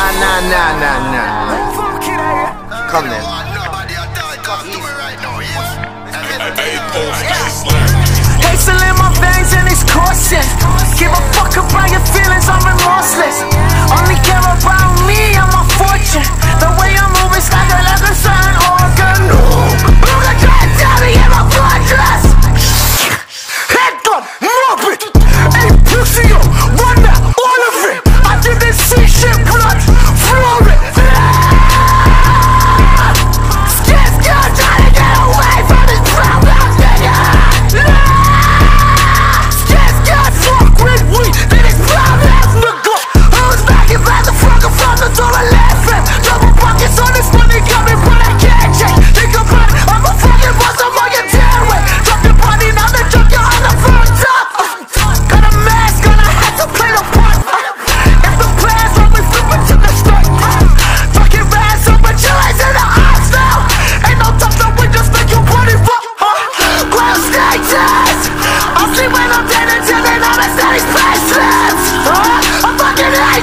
Nah, nah, nah, nah, nah. Come then.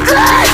Fucking